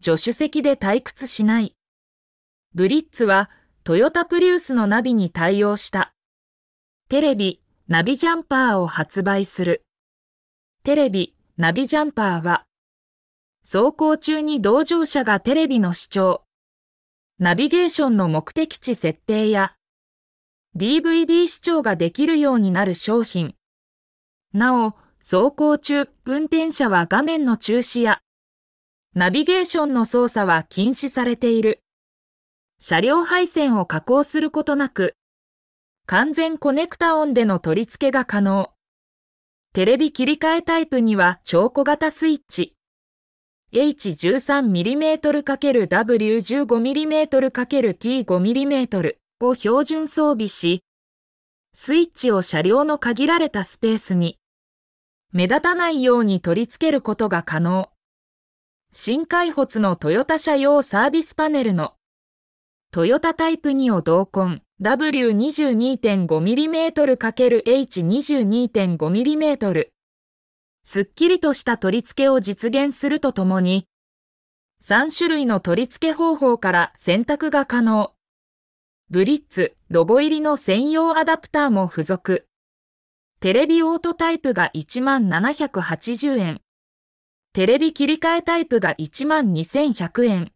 助手席で退屈しない。ブリッツはトヨタプリウスのナビに対応した。テレビ、ナビジャンパーを発売する。テレビ、ナビジャンパーは、走行中に同乗者がテレビの視聴、ナビゲーションの目的地設定や、DVD 視聴ができるようになる商品。なお、走行中、運転者は画面の中止や、ナビゲーションの操作は禁止されている。車両配線を加工することなく、完全コネクタ音での取り付けが可能。テレビ切り替えタイプには超小型スイッチ。H13mm×W15mm×T5mm を標準装備し、スイッチを車両の限られたスペースに目立たないように取り付けることが可能。新開発のトヨタ車用サービスパネルのトヨタタイプ2を同梱 W22.5mm×H22.5mm すっきりとした取り付けを実現するとともに、3種類の取り付け方法から選択が可能。ブリッツ、ロゴ入りの専用アダプターも付属。テレビオートタイプが1780円。テレビ切り替えタイプが12,100円。